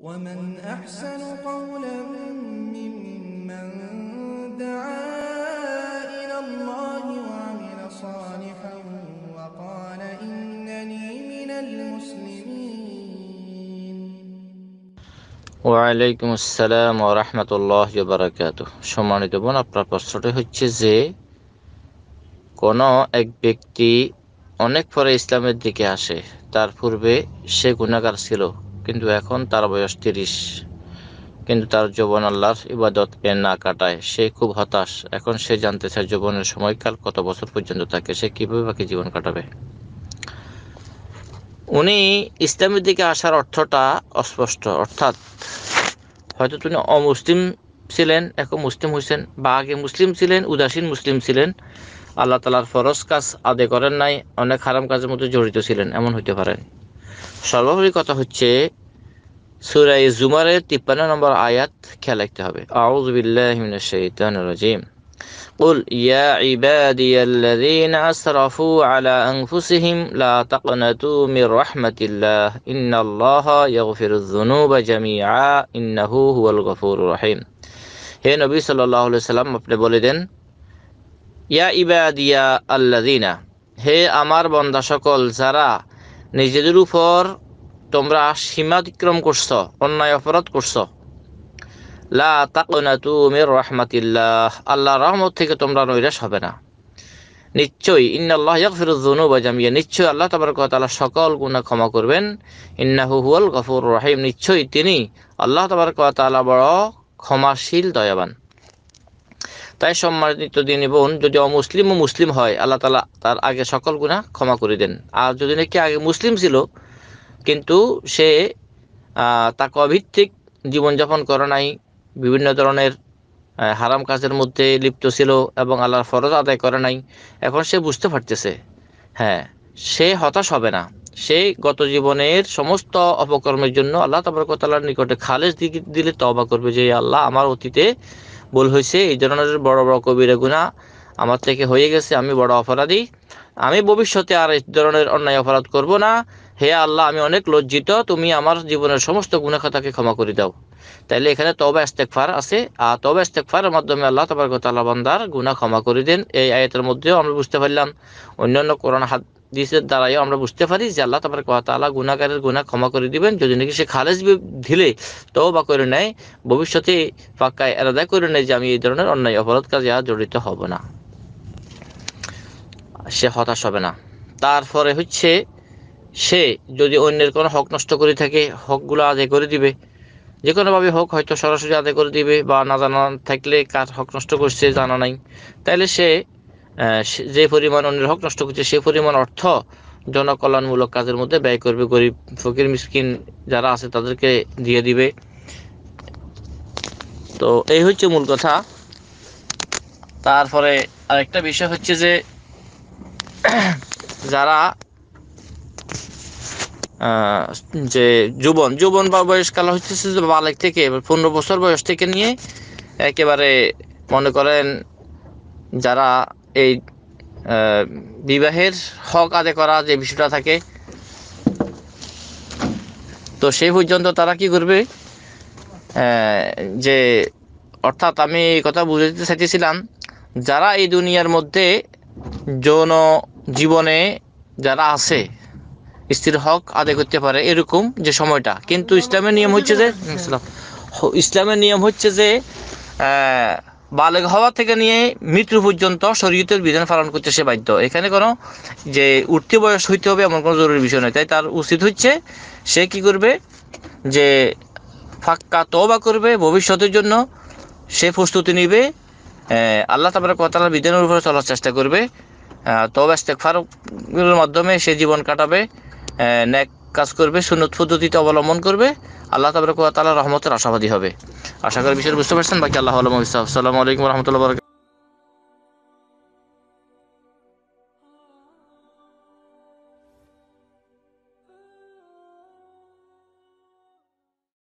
ومن أحسن قولا ممن دعا إلى الله وعمل صالحا وقال إنني من المسلمين ওয়ালাইকুম আসসালাম ও রহমতুল্লাহ বারাকাত সম্মানিত বোন আপনার প্রশ্নটি হচ্ছে যে কোনো এক ব্যক্তি অনেক পরে ইসলামের দিকে আসে তার পূর্বে সে গুণাগার ছিল কিন্তু এখন তার বয়স তিরিশ। কিন্তু তার যৌবন আল্লাহর ইবাদত এ না কাটায়। সে খুব হতাশ। এখন সে জানতে চায় যৌবনের সময়কাল কত বছর পর্যন্ত থাকে। সে কীভাবে বাকি জীবন কাটাবে? উনি ইসলামের দিকে আসার অর্থটা অস্পষ্ট। অর্থাৎ হয়তো তিনি অমুসলিম ছিলেন, এখন মুসলিম হয়েছেন বা আগে মুসলিম ছিলেন, উদাসীন মুসলিম ছিলেন। আল্লাহ তালার ফরজ কাজ আদায় করেন নাই, অনেক হারাম কাজের মধ্যে জড়িত ছিলেন, এমন হইতে পারেন সর্বোপরি কথা হচ্ছে সুরাই জুমারের তিপ্পান্ন নম্বর আয়াত খেয়াল রাখতে হবে আউজবিল্লাহ রাজিম قل يا عبادي الذين أسرفوا على أنفسهم لا تقنطوا من رحمة الله إن الله يغفر الذنوب جميعا إنه هو الغفور الرحيم হে নবী সাল্লাহ সাল্লাম আপনি বলে দেন ইয়া ইবাদিয়া আল্লাদিনা হে আমার বন্দা সকল যারা নিজেদের উপর তোমরা সীমাতিক্রম করছ, অন্যায় অপরাধ করছ। লা তাকনাতু মির রহমাতিল্লাহ, আল্লাহ রহমত থেকে তোমরা নৈরাশ হবে না। নিশ্চয়ই, ইন্নাল্লাহ ইয়াগফিরু যুনুবা জামিয়া, নিশ্চয়ই আল্লাহ তাবারক ওয়া তাআলা সকল গুনাহ ক্ষমা করবেন। ইন্নাহু হুয়াল গফুর রহিম, নিশ্চয়ই তিনি আল্লাহ তাবারক ওয়া তাআলা বড় ক্ষমাশীল, দয়াবান। তাই সম্মানিত দিন বোন, যদি অমুসলিম ও মুসলিম হয়, আল্লাহ তালা তার আগে সকল গুণা ক্ষমা করে দেন। আর যদি নাকি আগে মুসলিম ছিল কিন্তু সে তাকভিত্তিক জীবনযাপন করে নাই। বিভিন্ন ধরনের হারাম কাজের মধ্যে লিপ্ত ছিল এবং আল্লাহর ফরজ আদায় করে নাই। এখন সে বুঝতে পারতেছে হ্যাঁ সে হতাশ হবে না। সে গত জীবনের সমস্ত অপকর্মের জন্য আল্লাহ তাবরকতালার নিকটে খালেজ দিলে তবা করবে যে, আল্লাহ আমার অতীতে ভুল হয়েছে, এই ধরনের বড় বড় কবিরা গুণা আমার থেকে হয়ে গেছে, আমি বড় অপরাধী। আমি ভবিষ্যতে আর এই ধরনের অন্যায় অপরাধ করব না। হে আল্লাহ, আমি অনেক লজ্জিত। তুমি আমার জীবনের সমস্ত গুণাখাতাকে ক্ষমা করে দাও। তাইলে এখানে তবা ইস্তেকফার আছে। আর তবা ইস্তেকফারের মাধ্যমে আল্লাহ তাবারক তাআলা বান্দার গুনাহ ক্ষমা করে দেন। এই আয়াতের মধ্যেও আমরা বুঝতে পারলাম। অন্যান্য কোরআন, হাদিসের দ্বারাই আমরা বুঝতে পারি যে আল্লাহ তাবারক তাআলা গুনাহগারের গুনাহ ক্ষমা করে দিবেন। যদি নাকি সে খালেজ ঢিলে বা করে নেয়, ভবিষ্যতে পাক্কায় এরাদা করে নেয় যে আমি এই ধরনের অন্যায় অপরাধ কাজে আর জড়িত হব না। সে হতাশ হবে না। তারপরে হচ্ছে, সে যদি অন্যের কোনো হক নষ্ট করে থাকে, হকগুলো আদায় করে দিবে। যে কোনোভাবে হোক, হয়তো সরাসরি আদায় করে দিবে বা না জানা থাকলে কার হক নষ্ট করছে জানা নাই। তাইলে সে যে পরিমাণ অন্যের হক নষ্ট করছে, সে পরিমাণ অর্থ জনকল্যাণমূলক কাজের মধ্যে ব্যয় করবে। গরিব, ফকির, মিসকিন যারা আছে, তাদেরকে দিয়ে দিবে। তো এই হচ্ছে মূল কথা। তারপরে আরেকটা বিষয় হচ্ছে যে যারা যে যুবন যুবন বা বয়সকাল হচ্ছে বালেক থেকে পনেরো বছর বয়স থেকে নিয়ে একেবারে মনে করেন যারা এই বিবাহের হক আদায় করা যে বিষয়টা থাকে, তো সেই পর্যন্ত তারা কি করবে? যে অর্থাৎ আমি এই কথা বুঝাতে চাইতেছিলাম, যারা এই দুনিয়ার মধ্যে যৌন জীবনে যারা আছে স্ত্রীর হক আদায় করতে পারে এরকম যে সময়টা। কিন্তু ইসলামের নিয়ম হচ্ছে যে ইসলাম ইসলামের নিয়ম হচ্ছে যে বালেগ হওয়া থেকে নিয়ে মৃত্যু পর্যন্ত শরীয়তের বিধান পালন করতে সে বাধ্য। এখানে কোনো যে উঠতি বয়স হইতে হবে এমন কোনো জরুরি বিষয় নয়। তাই তার উচিত হচ্ছে সে কি করবে? যে ফাক্কা তওবা করবে ভবিষ্যতের জন্য। সে প্রস্তুতি নিবে। আল্লাহ তাবার কথার বিধানের উপরে চলার চেষ্টা করবে। আহ, তওবা মাধ্যমে সে জীবন কাটাবে ন্যাক কাজ করবে সুন্নত পদ্ধতিতে অবলম্বন করবে। আল্লাহ তাবার তালা রহমতের আশাবাদী হবে। আশা করি বিষয় বুঝতে পারছেন। বাকি আল্লাহ আলম আসসালামু আলাইকুম রহমতুল্লাহ